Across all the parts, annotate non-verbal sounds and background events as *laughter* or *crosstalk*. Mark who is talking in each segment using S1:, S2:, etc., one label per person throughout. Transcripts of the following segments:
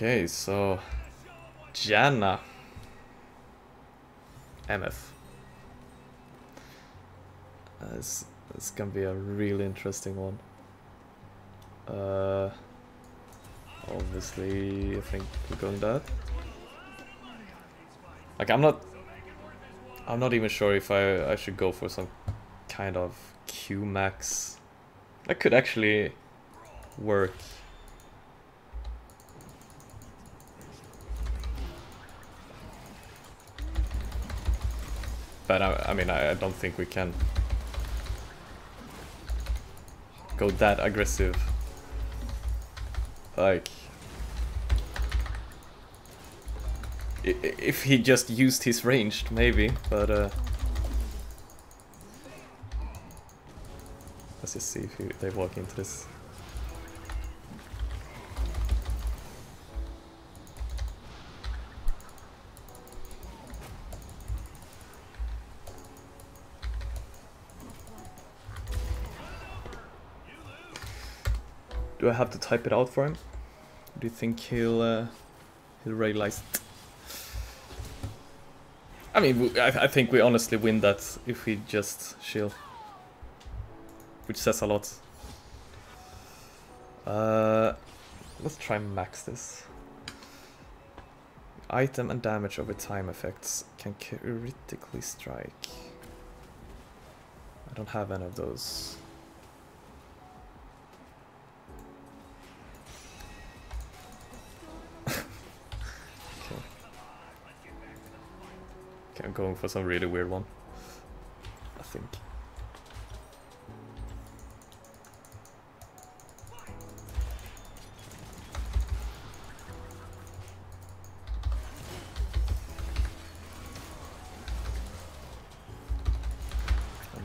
S1: Okay, so Janna MF. Uh, this, this is gonna be a really interesting one. Uh, obviously, I think we're going that. Like, I'm not... I'm not even sure if I, I should go for some kind of Q max. That could actually work. But I, I mean, I, I don't think we can go that aggressive. Like, if he just used his ranged, maybe, but uh, let's just see if he, they walk into this. Do I have to type it out for him? Do you think he'll uh, he'll realize it? I mean, I, I think we honestly win that if we just shield. Which says a lot. Uh, let's try max this. Item and damage over time effects can critically strike. I don't have any of those. Going for some really weird one. I think.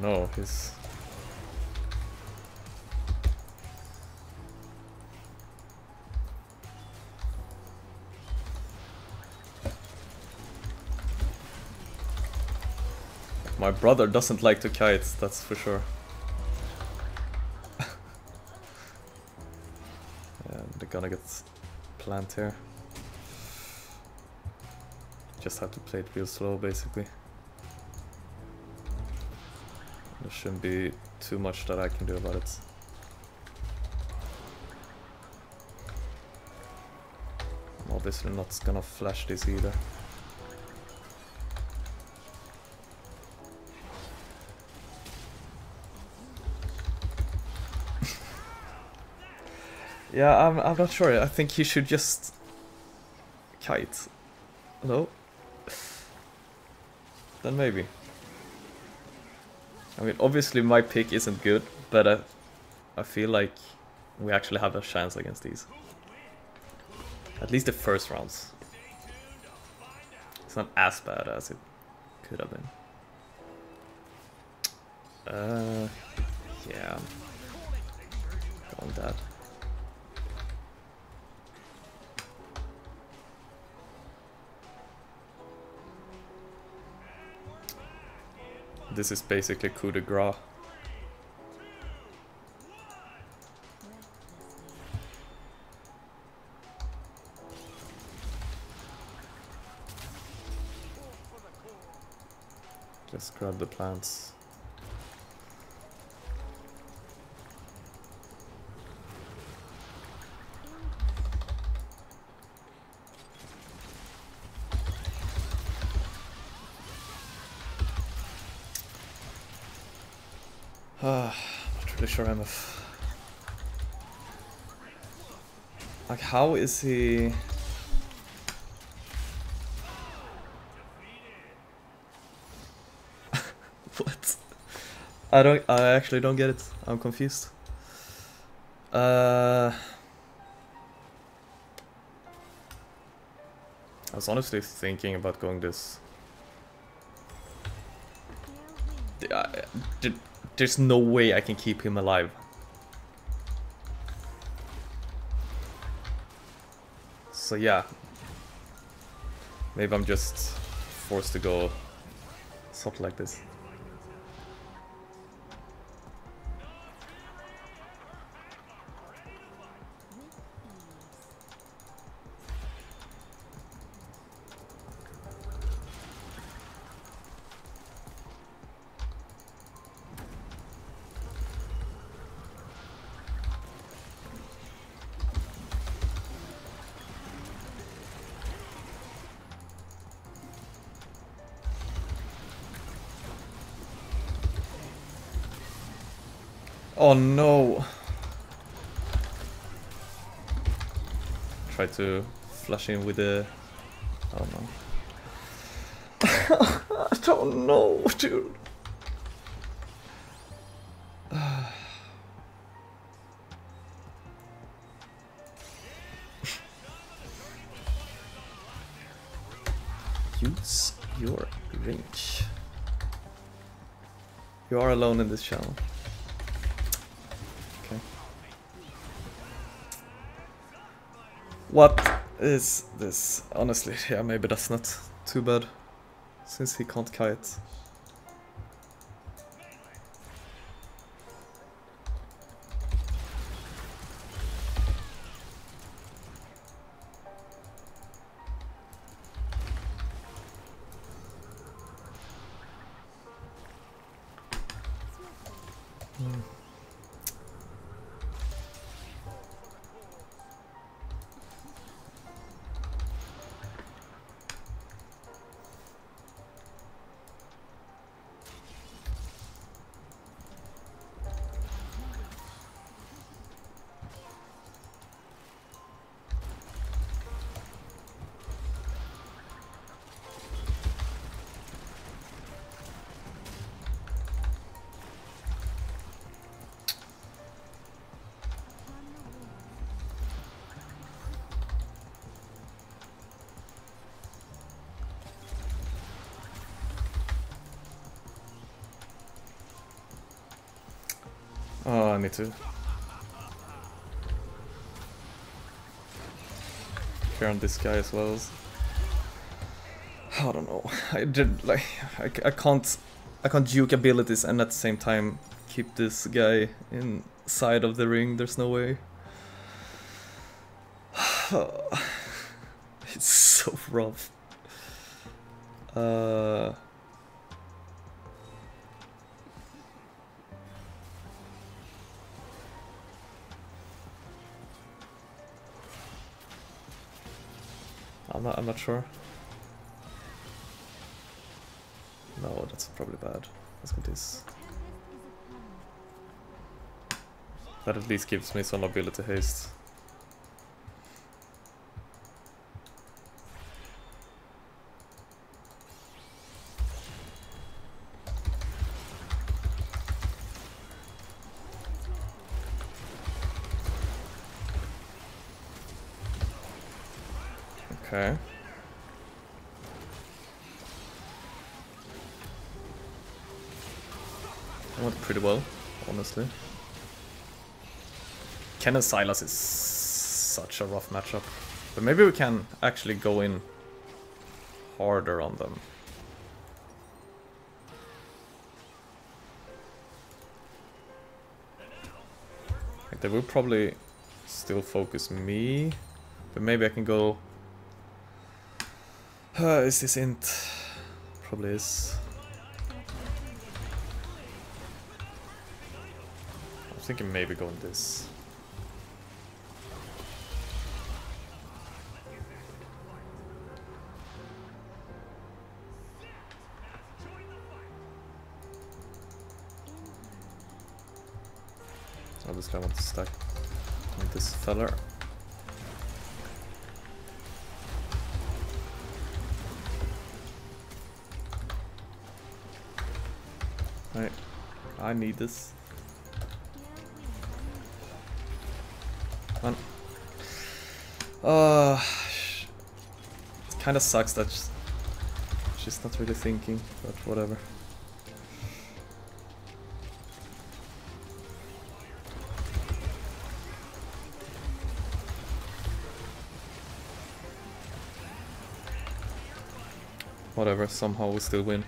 S1: No, his... My brother doesn't like to kite, that's for sure. *laughs* yeah, they're gonna get plant here. Just have to play it real slow, basically. There shouldn't be too much that I can do about it. I'm obviously not gonna flash this either. Yeah, I'm, I'm not sure. I think he should just kite. No? Then maybe. I mean, obviously my pick isn't good, but I, I feel like we actually have a chance against these. At least the first rounds. It's not as bad as it could have been. Uh, yeah. That. This is basically coup de grace. Just grab the plants. Ah, not really sure I'm of. Like, how is he? *laughs* what? I don't. I actually don't get it. I'm confused. Uh. I was honestly thinking about going this. I, did, there's no way I can keep him alive. So yeah. Maybe I'm just forced to go something like this. Oh no! Try to flush in with the... I don't know. *laughs* I don't know, dude. *sighs* Use your range. You are alone in this channel. What is this? Honestly, yeah, maybe that's not too bad. Since he can't kite. Oh, I need to. Care on this guy as well. I don't know. I did like I, I can't I can't juke abilities and at the same time keep this guy inside of the ring. There's no way. *sighs* it's so rough. Uh. I'm not, I'm not sure. No, that's probably bad. Let's go this. That at least gives me some ability haste. Okay. I went pretty well, honestly. Ken and Sylas is such a rough matchup. But maybe we can actually go in harder on them. They will probably still focus me, but maybe I can go uh, is this int? Probably is. I'm thinking maybe going this. Obviously I want to stack with this feller. I need this. Come. Uh, *sighs* it kind of sucks that she's, she's not really thinking, but whatever. Whatever, somehow we still win.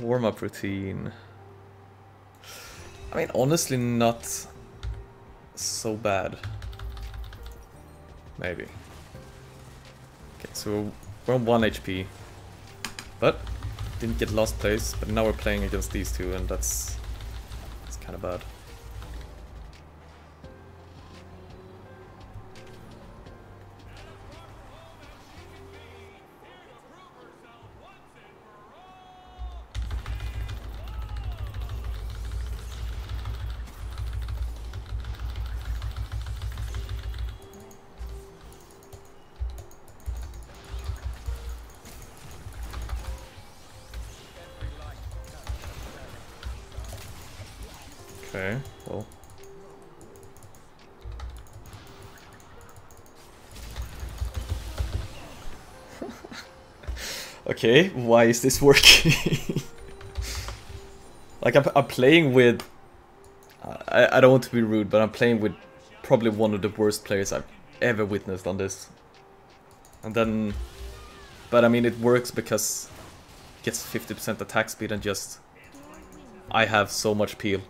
S1: Warm-up routine. I mean, honestly, not so bad. Maybe. Okay, so we're on 1 HP. But, didn't get last place, but now we're playing against these two, and that's, that's kind of bad. Okay, well. *laughs* okay, why is this working? *laughs* like, I'm, I'm playing with... I, I don't want to be rude, but I'm playing with probably one of the worst players I've ever witnessed on this. And then... But I mean, it works because it gets 50% attack speed and just... I have so much peel.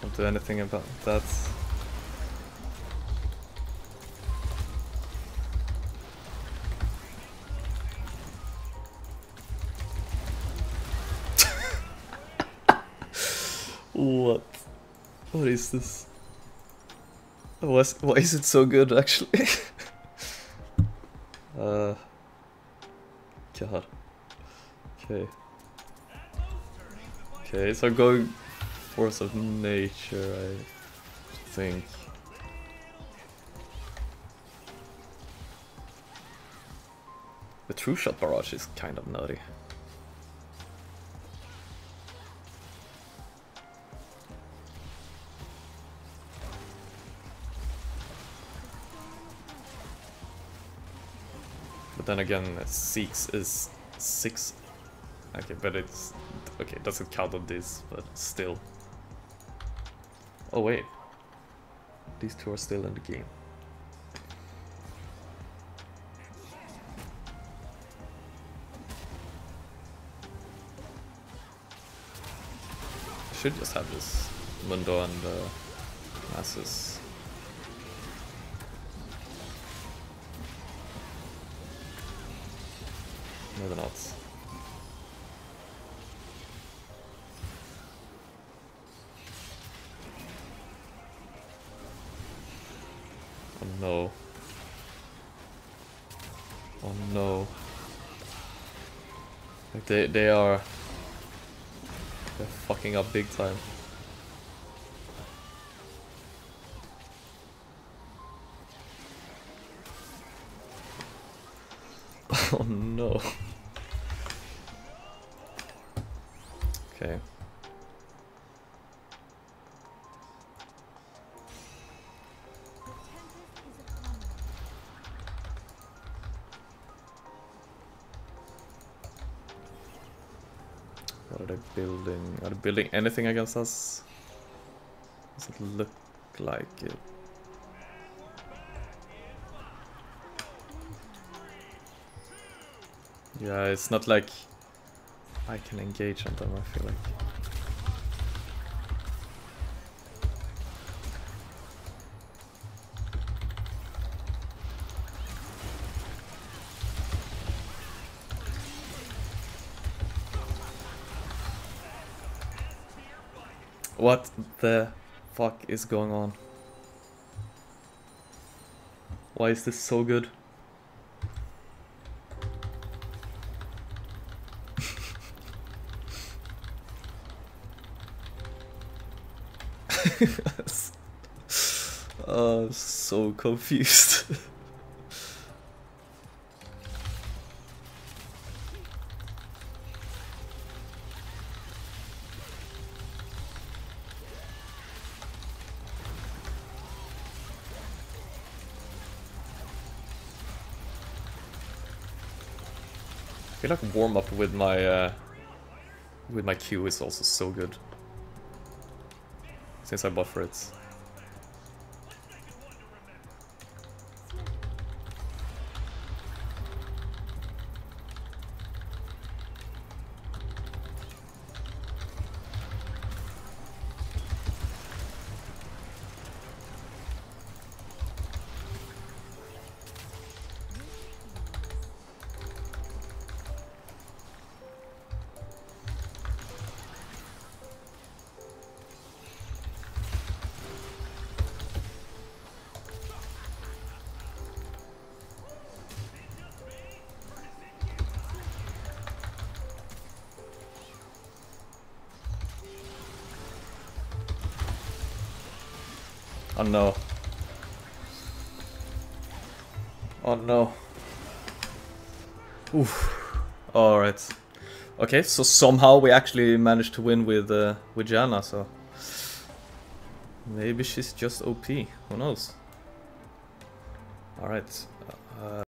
S1: Don't do anything about that. What? What is this? Why is, it so good actually? *laughs* uh, God. Okay. Okay, so going force of nature, I think. The true shot barrage is kind of nutty. But then again, six is six. Okay, but it's okay. It doesn't count on this, but still. Oh wait, these two are still in the game. I should just have this Mundo and uh, Masses. Maybe not. Oh no. Oh no. Like they they are they're fucking up big time. *laughs* oh no. *laughs* Okay. Are they building? Are they building anything against us? Does it look like it? Yeah, it's not like I can engage on them, I feel like. What the fuck is going on? Why is this so good? I'm *laughs* uh, so confused. *laughs* Feel like warm up with my uh, with my Q is also so good since I buffer it. Oh no. Oh no. Oof. Alright. Okay, so somehow we actually managed to win with uh, with Janna, so maybe she's just OP. Who knows? Alright. Uh,